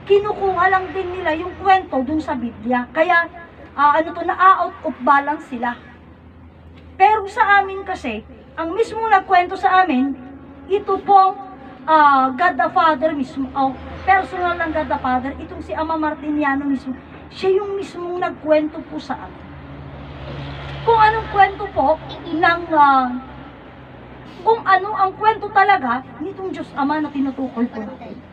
kinukuha lang din nila yung kwento dun sa Biblia. Kaya ah, ano to na out of balance sila. Pero sa amin kasi, ang mismo nagkwento sa amin, ito pong ah, God the Father mismo, oh, personal ng God the Father, itong si Ama Martiniano mismo, siya yung mismong nagkwento po sa amin. Kung anong kwento po ng ah, kung ano ang kwento talaga nitong Diyos Ama na tinutukoy po natin.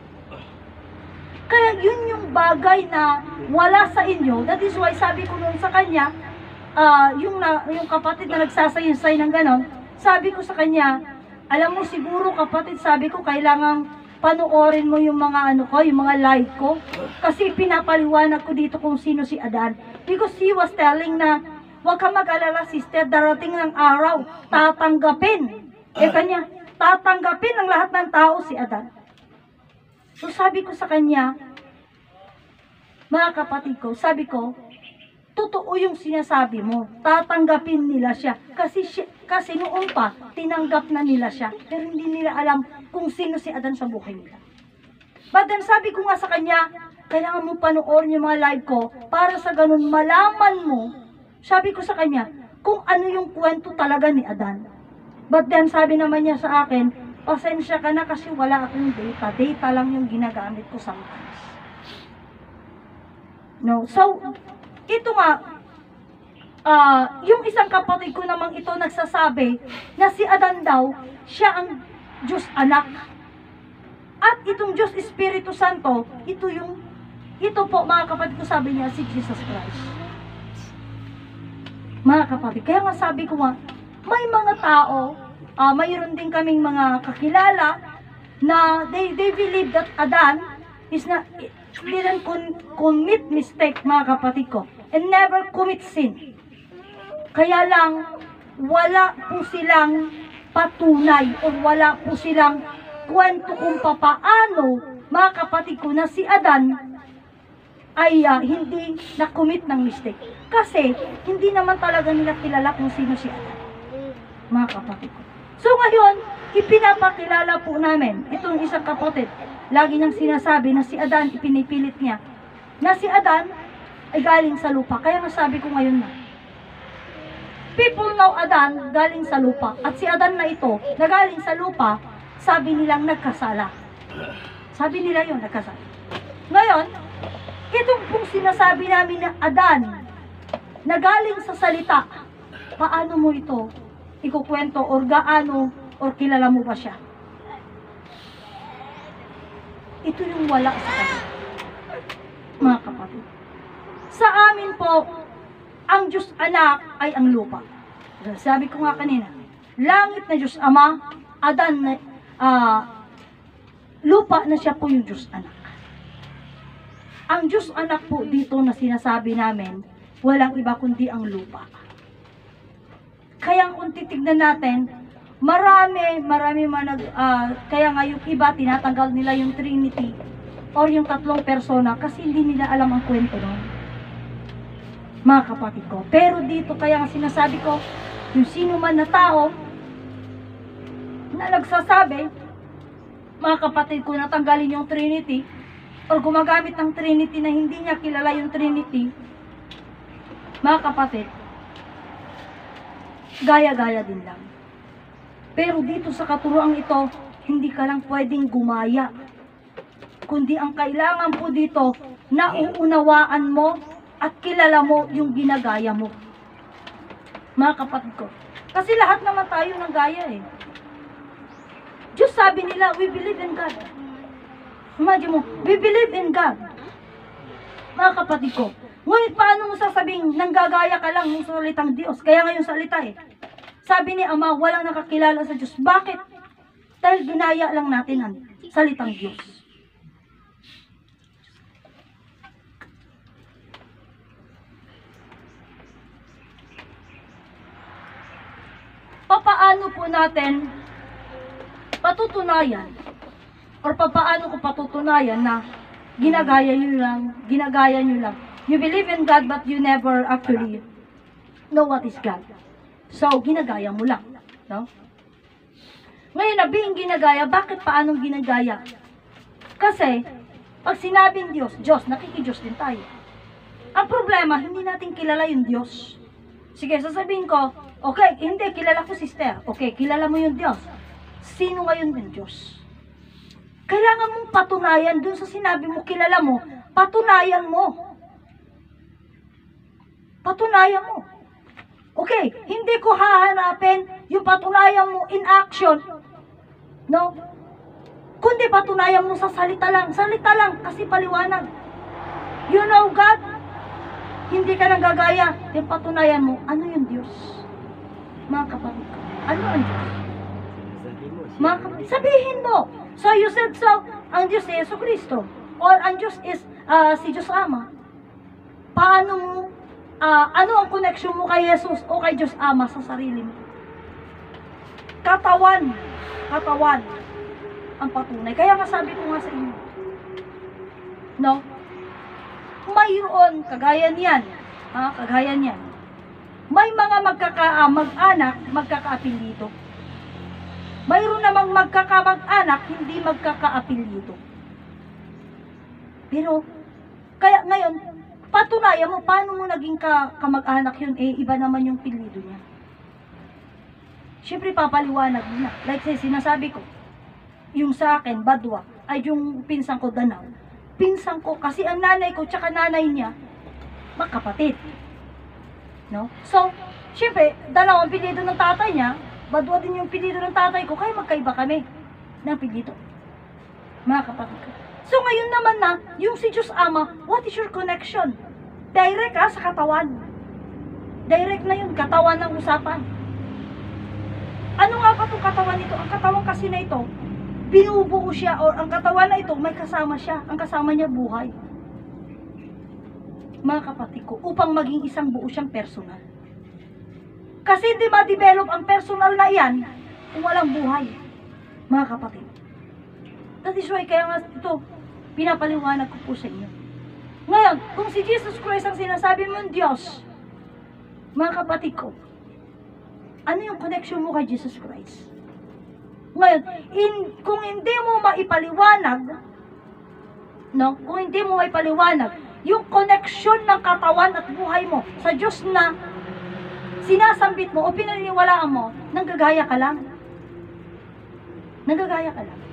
Kaya yun yung bagay na wala sa inyo. That is why sabi ko noon sa kanya, ah, yung, na, yung kapatid na nagsasaysay ng ganon, sabi ko sa kanya, alam mo siguro kapatid, sabi ko kailangang panoorin mo yung mga ano ko, yung mga live ko. Kasi pinapaliwanag ko dito kung sino si Adan. Because he was telling na, huwag ka mag-alala sister, darating ng araw, tatanggapin. Eh kanya, tatanggapin ng lahat ng tao si Adan. So sabi ko sa kanya, mga kapatid ko, sabi ko, totoo yung sinasabi mo. Tatanggapin nila siya. Kasi, siya, kasi noon pa, tinanggap na nila siya. Pero hindi nila alam kung sino si Adan sa buhay nila. But then sabi ko nga sa kanya, kailangan mo panoorin yung mga live ko para sa ganun malaman mo, sabi ko sa kanya, kung ano yung kwento talaga ni Adan. But then sabi naman niya sa akin, pasensya ka na kasi wala akong data. Data lang yung ginagamit ko sometimes. No, so, ito nga, ah, yung isang kapatid ko namang ito nagsasabi na si Adan daw, siya ang Diyos anak. At itong Diyos Espiritu Santo, ito yung, ito po mga kapatid ko sabi niya, si Jesus Christ. Mga kapatid, kaya nga sabi ko nga, may mga tao, ah, mayroon din kaming mga kakilala na they, they believe that Adan is not, didn't commit mistake mga kapatid ko and never commit sin. Kaya lang, wala po silang patunay o wala po silang kwento kung papaano mga kapatid ko na si Adan ay ah, hindi na-commit ng mistake. Kasi hindi naman talaga nila kilala kung sino si Adan. Mga kapatid ko. So ngayon, ipinapakilala po namin itong isang kapatid. Lagi niyang sinasabi na si Adan, ipinipilit niya, na si Adan ay galing sa lupa. Kaya nga sabi ko ngayon na, people know Adan galing sa lupa. At si Adan na ito, na galing sa lupa, sabi nilang nagkasala. Sabi nila yun, nagkasala. Ngayon, itong pong sinasabi namin na Adan, na galing sa salita, paano mo ito ikukwento or gaano or kilala mo ba siya? Ito yung wala sa kanya. Mga kapatid. Sa amin po, ang Diyos anak ay ang lupa. Sabi ko nga kanina, langit na Diyos Ama, Adan na, ah, lupa na siya po yung Diyos anak. Ang Diyos anak po dito na sinasabi namin, walang iba kundi ang lupa. Kaya kung titignan natin, marami, marami man nag, ah, kaya nga iba, tinatanggal nila yung Trinity or yung tatlong persona kasi hindi nila alam ang kwento nun. Mga kapatid ko. Pero dito, kaya nga sinasabi ko, yung sino man na tao na nagsasabi, mga kapatid ko, natanggalin yung Trinity, or gumagamit ng Trinity na hindi niya kilala yung Trinity, mga kapatid, gaya-gaya din lang. Pero dito sa katuroang ito, hindi ka lang pwedeng gumaya. Kundi ang kailangan po dito, nauunawaan mo at kilala mo yung ginagaya mo. Mga kapatid ko. Kasi lahat naman tayo ng gaya eh. Diyos sabi nila, we believe in God. Imagine mo, we believe in God. Mga kapatid ko. Ngunit paano mo sasabing nanggagaya ka lang ng salitang Diyos? Kaya ngayon salita eh. Sabi ni Ama, walang nakakilala sa Diyos. Bakit? Dahil ginaya lang natin ang salitang Diyos. Papaano po natin patutunayan or papaano ko patutunayan na ginagaya nyo lang, ginagaya nyo lang. You believe in God but you never actually know what is God. So, ginagaya mo lang. No? Ngayon, na being ginagaya, bakit paanong ginagaya? Kasi, pag sinabing Diyos, Diyos, nakikidiyos din tayo. Ang problema, hindi natin kilala yung Diyos. Sige, sasabihin ko, okay, hindi, kilala ko sister. Okay, kilala mo yung Diyos. Sino ngayon yung Diyos? Kailangan mong patunayan dun sa sinabi mo, kilala mo, patunayan mo. Patunayan mo. Okay, hindi ko hahanapin yung patunayan mo in action. No? Kundi patunayan mo sa salita lang. Salita lang, kasi paliwanag. You know God, hindi ka nang gagaya. Yung patunayan mo, ano yung Diyos? Mga kapatid ano ang Diyos? Mga kapatid, sabihin mo. So you said so, ang Diyos ay Yeso Kristo. Or ang Diyos is ah, si Diyos Ama. Paano mo, ah, ano ang connection mo kay Jesus o kay Diyos Ama sa sarili mo? Katawan. Katawan. Ang patunay. Kaya nga sabi ko nga sa inyo. No? Mayroon, kagaya niyan. Ha? Kagaya niyan. May mga magkaka, ah, mag-anak, magkakaapelyido. Mayroon namang magkakamag-anak, hindi magkakaapelyido. Pero, kaya ngayon, patunayan mo, paano mo naging ka, kamag-anak yun, eh, iba naman yung pilido niya. Siyempre, papaliwanag na. Like say, sinasabi ko, yung sa akin, badwa, ay yung pinsan ko, danaw. Pinsan ko, kasi ang nanay ko, tsaka nanay niya, magkapatid. No? So, siyempre, dalaw ang pilido ng tatay niya, badwa din yung pilido ng tatay ko, kaya magkaiba kami ng pilido. Mga kapatid ko. So, ngayon naman na, yung si Diyos Ama, what is your connection? Direct ha, sa katawan. Direct na yun, katawan ng usapan. Ano nga ba itong katawan nito? Ang katawan kasi na ito, binubuo siya or ang katawan na ito, may kasama siya. Ang kasama niya buhay. Mga kapatid ko, upang maging isang buo siyang personal. Kasi hindi ma-develop ang personal na iyan kung walang buhay. Mga kapatid. That is why, kaya nga ito, pinapaliwanag ko po sa inyo. Ngayon, kung si Jesus Christ ang sinasabi mong Diyos, mga kapatid ko, ano yung connection mo kay Jesus Christ? Ngayon, in, kung hindi mo maipaliwanag, no, kung hindi mo maipaliwanag, yung connection ng katawan at buhay mo sa Diyos na sinasambit mo o pinaniniwalaan mo, nanggagaya ka lang. Nanggagaya ka lang.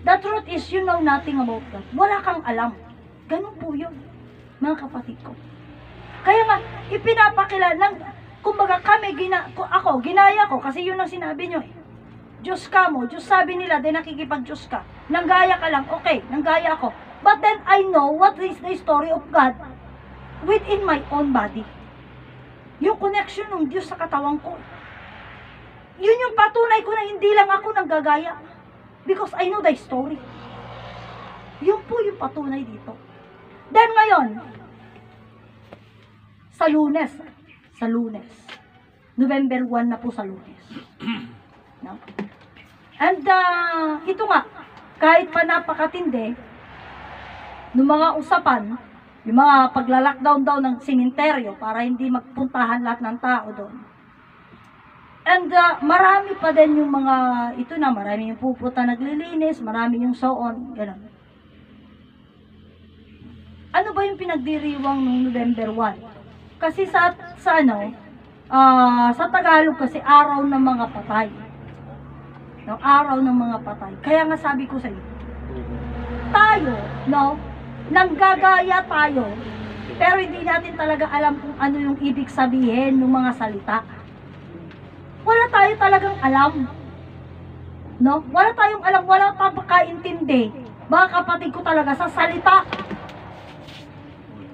The truth is, you know nothing about God. Wala kang alam. Ganun po yun, mga kapatid ko. Kaya nga, ipinapakilala, ng, kumbaga kami, gina, ko- ako, ginaya ko, kasi yun ang sinabi nyo eh. Diyos ka mo, Diyos sabi nila, din nakikipag-Diyos ka. Nanggaya ka lang, okay, nanggaya ako. But then I know what is the story of God within my own body. Yung connection ng Diyos sa katawan ko. Yun yung patunay ko na hindi lang ako nanggagaya. Because I know the story. Yun po yung patunay dito. Then ngayon, sa lunes, sa lunes, November 1 na po sa lunes. *clears throat* No? And uh, ito nga, kahit pa napakatindi, ng mga usapan, yung mga pagla-lockdown daw ng simenteryo para hindi magpuntahan lahat ng tao doon. And uh, marami pa din yung mga, ito na, marami yung pupunta naglilinis, marami yung so on, gano'n. Ano ba yung pinagdiriwang nung November 1? Kasi sa, sa ano, ah, sa Tagalog kasi araw ng mga patay. No, araw ng mga patay. Kaya nga sabi ko sa inyo, tayo, no, nanggagaya tayo, pero hindi natin talaga alam kung ano yung ibig sabihin ng mga salita. Wala tayo talagang alam. No? Wala tayong alam, wala tayong pagkaintindi. Mga kapatid ko talaga sa salita.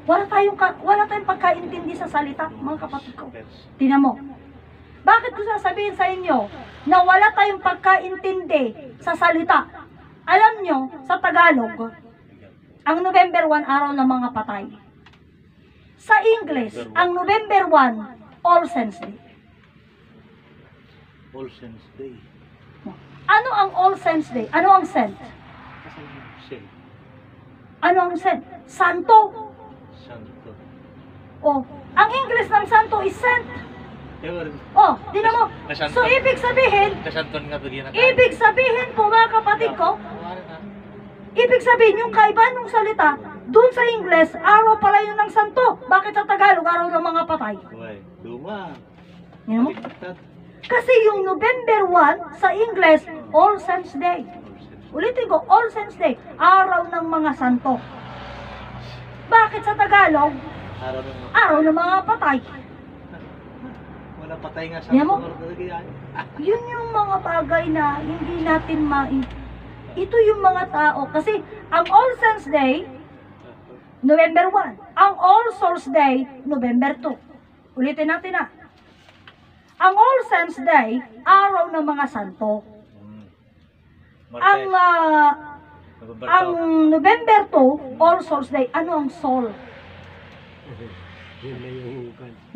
Wala tayong wala tayong pagkaintindi sa salita, mga kapatid ko. Tingnan mo. Bakit ko sasabihin sa inyo na wala tayong pagkaintindi sa salita? Alam nyo, sa Tagalog, ang November 1, araw ng mga patay. Sa English, ang November 1, All Saints Day. All Saints Day. Ano ang All Saints Day? Ano ang saint? Saint. Ano ang saint? Santo. Santo. Oh, ang English ng santo is saint. Oh, di mo. Nasanto. So, ibig sabihin, ibig sabihin po mga kapatid ko, Ibig sabihin, yung kaiba ng salita, dun sa Ingles, araw pala yun ng santo. Bakit sa Tagalog, araw ng mga patay? Uy, duma. Yan mo? Kasi yung November 1, sa Ingles, All Saints Day. Ulitin ko, All Saints Day, araw ng mga santo. Bakit sa Tagalog, Araw ng mga... araw ng mga patay? Wala patay nga sa mo? *laughs* Yun yung mga bagay na hindi natin mai... Ito yung mga tao. Kasi ang All Saints Day, November 1. Ang All Souls Day, November 2. Ulitin natin na. Ang All Saints Day, araw ng mga santo. Ang Martes. ah, November ang to. November 2, All Souls Day, ano ang soul? *laughs*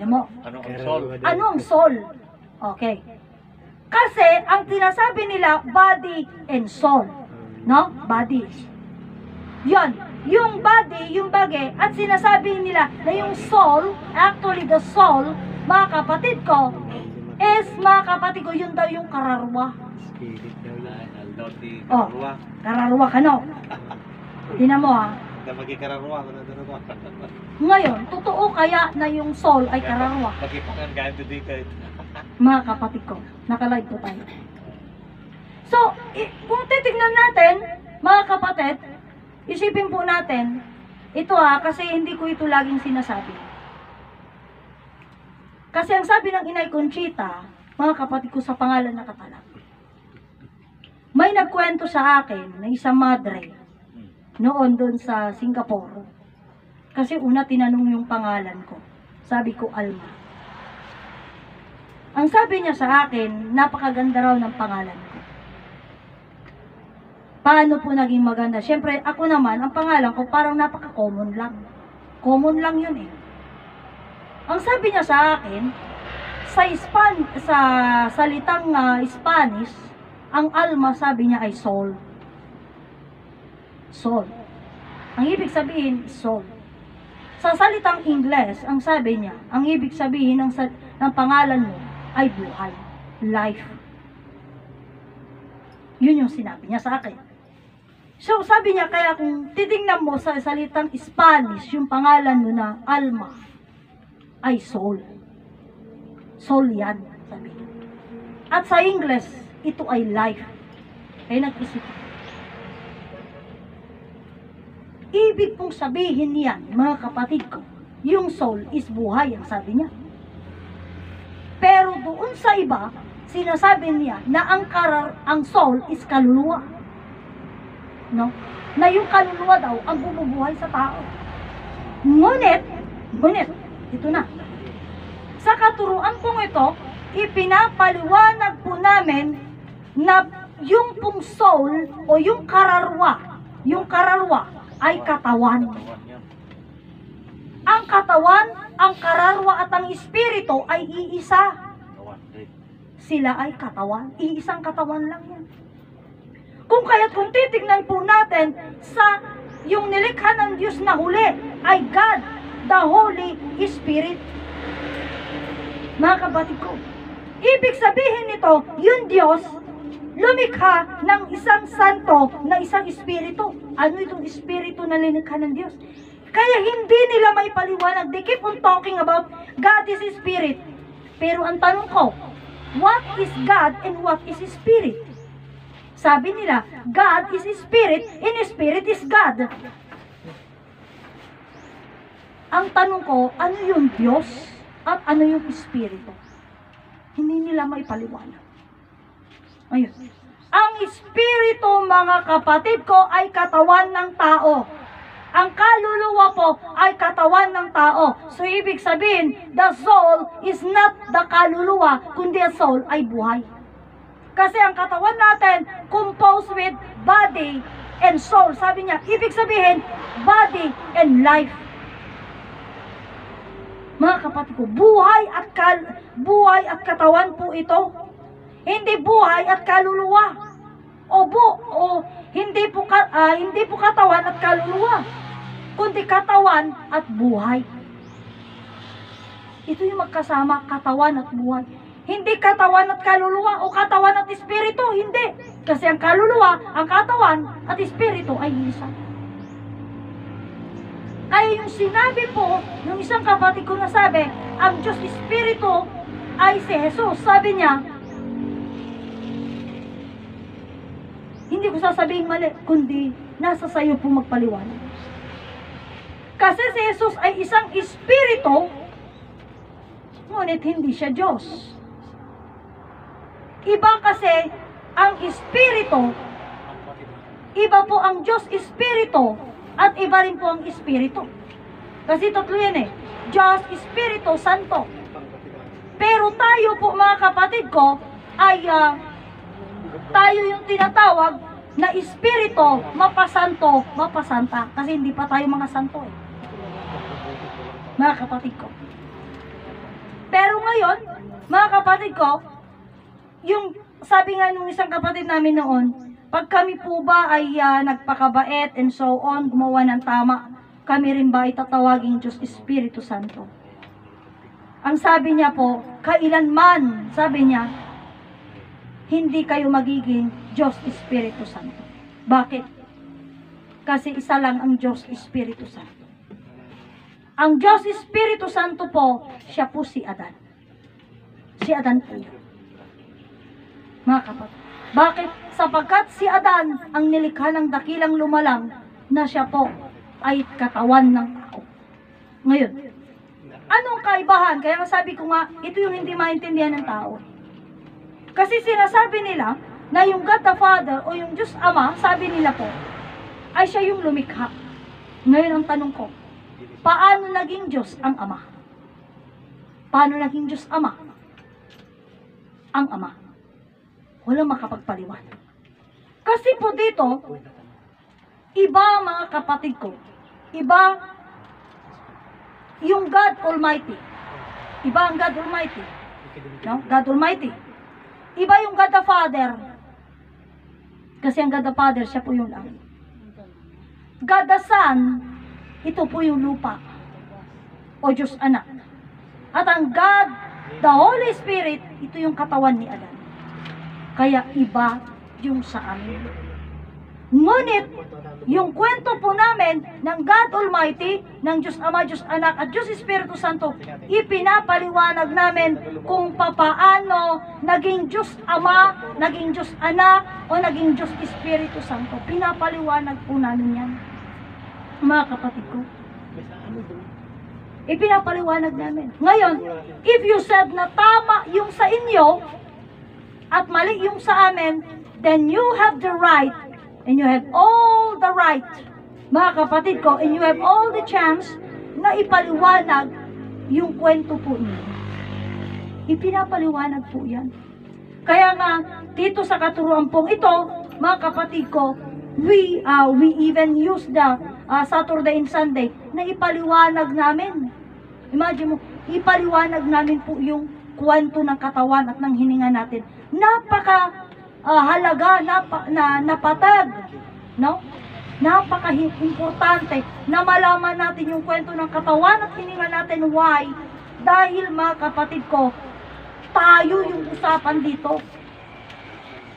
Yan mo. Ano ang sol? Ano ang soul? Okay. Kasi ang tinasabi nila, body and soul. No? Body. Yon. Yung body, yung bagay, at sinasabi nila na yung soul, actually the soul, mga kapatid ko, is mga kapatid ko, yun daw yung kararwa. Aldaw di Oh. kararwa. Kararwa ka no? Tinan mo ha. Ka magikararwa ko na dito. Ngayon, totoo kaya na yung soul ay kararwa? Magipangan gayon to di kahit. mga kapatid ko. Nakalive po tayo. So, kung titignan natin, mga kapatid, isipin po natin, ito ha, kasi hindi ko ito laging sinasabi. Kasi ang sabi ng Inay Conchita, mga kapatid ko sa pangalan na katalag, may nagkwento sa akin na isang madre noon doon sa Singapore. Kasi una tinanong yung pangalan ko. Sabi ko, Alma. Ang sabi niya sa akin, napakaganda raw ng pangalan ko. Paano po naging maganda? Siyempre, ako naman, ang pangalan ko parang napaka-common lang. Common lang yun eh. Ang sabi niya sa akin, sa Span sa salitang ah, Spanish, ang alma sabi niya ay soul. Soul. Ang ibig sabihin, soul. Sa salitang Ingles, ang sabi niya, ang ibig sabihin ng, ng pangalan mo ay buhay, life. Yun yung sinabi niya sa akin. So, sabi niya, kaya kung titingnan mo sa salitang Spanish, yung pangalan mo na Alma, ay soul. Soul yan, sabi. At sa English, ito ay life. Kaya nag-isip. Ibig pong sabihin niyan, mga kapatid ko, yung soul is buhay, ang sabi niya. Pero doon sa iba, sinasabi niya na ang karar, ang soul is kaluluwa. No? Na yung kaluluwa daw ang bumubuhay sa tao. Ngunit, ngunit, ito na. Sa katuruan pong ito, ipinapaliwanag po namin na yung pong soul o yung kararwa, yung kararwa ay katawan. Ang katawan, ang kararwa at ang espiritu ay iisa. Sila ay katawan. Iisang katawan lang yan. Kung kaya't kung titignan po natin sa yung nilikha ng Diyos na huli ay God, the Holy Spirit. Mga kapatid ko, ibig sabihin nito, yung Diyos, lumikha ng isang santo na isang espiritu. Ano itong espiritu na linikha ng Diyos? Kaya hindi nila may paliwanag. They keep on talking about God is Spirit. Pero ang tanong ko, what is God and what is Spirit? Sabi nila, God is Spirit and Spirit is God. Ang tanong ko, ano yung Diyos at ano yung Espiritu? Hindi nila may paliwanag. Ayun. Ang Espiritu, mga kapatid ko, ay katawan ng tao. Ang kaluluwa po ay katawan ng tao. So, ibig sabihin, the soul is not the kaluluwa, kundi ang soul ay buhay. Kasi ang katawan natin, composed with body and soul. Sabi niya, ibig sabihin, body and life. Mga kapatid ko, buhay at kal buhay at katawan po ito. Hindi buhay at kaluluwa. O bu o hindi po ka, ah, hindi po katawan at kaluluwa, kundi katawan at buhay. Ito yung magkasama, katawan at buhay. Hindi katawan at kaluluwa o katawan at espiritu, hindi. Kasi ang kaluluwa, ang katawan at espiritu ay isa. Kaya yung sinabi po ng isang kapatid ko na sabi, ang Diyos Espiritu ay si Jesus. Sabi niya, hindi ko sasabihin mali, kundi nasa sayo po magpaliwanag. Kasi si Jesus ay isang Espiritu, ngunit hindi siya Diyos. Iba kasi ang Espiritu, iba po ang Diyos Espiritu, at iba rin po ang Espiritu. Kasi tatlo yan eh. Diyos, Espiritu, Santo. Pero tayo po mga kapatid ko, ay ah, tayo yung tinatawag na Espiritu, mapasanto, mapasanta. Kasi hindi pa tayo mga santo eh. Mga kapatid ko. Pero ngayon, mga kapatid ko, yung sabi nga nung isang kapatid namin noon, pag kami po ba ay ah, nagpakabait and so on, gumawa ng tama, kami rin ba ay tatawaging Diyos Espiritu Santo? Ang sabi niya po, kailanman, sabi niya, hindi kayo magiging Diyos Espiritu Santo. Bakit? Kasi isa lang ang Diyos Espiritu Santo. Ang Diyos Espiritu Santo po, siya po si Adan. Si Adan po. Mga kapatid. Bakit? Sapagkat si Adan ang nilikha ng dakilang lumalang na siya po ay katawan ng tao. Ngayon, anong kaibahan? Kaya sabi ko nga, ito yung hindi maintindihan ng tao. Kasi sinasabi nila na yung God the Father o yung Diyos Ama, sabi nila po, ay siya yung lumikha. Ngayon ang tanong ko, paano naging Diyos ang Ama? Paano naging Diyos Ama? Ang Ama. Walang makapagpaliwanag. Kasi po dito, iba mga kapatid ko, iba yung God Almighty. Iba ang God Almighty. No? God Almighty. Iba yung God the Father. Kasi ang God the Father, siya po yung langit. God the Son, ito po yung lupa. O Diyos Anak. At ang God, the Holy Spirit, ito yung katawan ni Adan. Kaya iba yung sa amin. Ngunit, yung kwento po namin ng God Almighty, ng Diyos Ama, Diyos Anak, at Diyos Espiritu Santo, ipinapaliwanag namin kung papaano naging Diyos Ama, naging Diyos Anak, o naging Diyos Espiritu Santo. Pinapaliwanag po namin yan. Mga kapatid ko. Ipinapaliwanag namin. Ngayon, if you said na tama yung sa inyo, at mali yung sa amin, then you have the right and you have all the right, mga kapatid ko, and you have all the chance na ipaliwanag yung kwento po ninyo. Ipinapaliwanag po yan. Kaya nga, dito sa katuruan pong ito, mga kapatid ko, we, uh, we even use the uh, Saturday and Sunday na ipaliwanag namin. Imagine mo, ipaliwanag namin po yung kwento ng katawan at ng hininga natin. Napaka ah, halaga, napa, na, napatag, no? Napaka-importante na malaman natin yung kwento ng katawan at hininga natin. Why? Dahil mga kapatid ko, tayo yung usapan dito.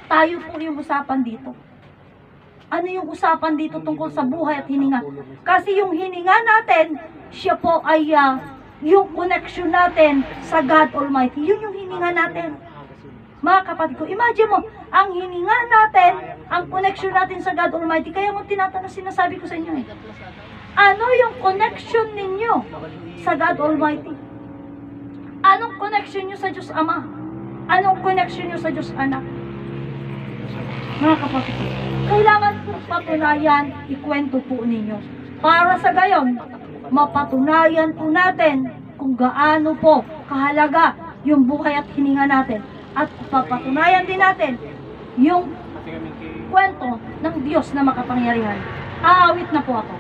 Tayo po yung usapan dito. Ano yung usapan dito tungkol sa buhay at hininga? Kasi yung hininga natin, siya po ay ah, yung connection natin sa God Almighty. Yun yung hininga natin. Mga kapatid ko, imagine mo, ang hininga natin, ang connection natin sa God Almighty, kaya mo tinatanong, sinasabi ko sa inyo eh. Ano yung connection ninyo sa God Almighty? Anong connection nyo sa Diyos Ama? Anong connection nyo sa Diyos Anak? Mga kapatid, kailangan po patunayan, ikwento po ninyo. Para sa gayon, mapatunayan po natin kung gaano po kahalaga yung buhay at hininga natin. At papatunayan din natin yung kwento ng Diyos na makapangyarihan. Aawit na po ako.